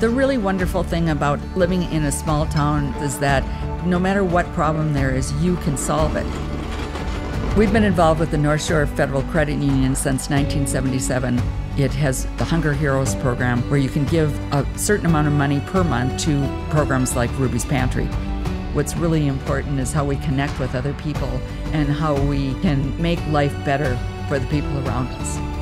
The really wonderful thing about living in a small town is that no matter what problem there is, you can solve it. We've been involved with the North Shore Federal Credit Union since 1977. It has the Hunger Heroes program where you can give a certain amount of money per month to programs like Ruby's Pantry. What's really important is how we connect with other people and how we can make life better for the people around us.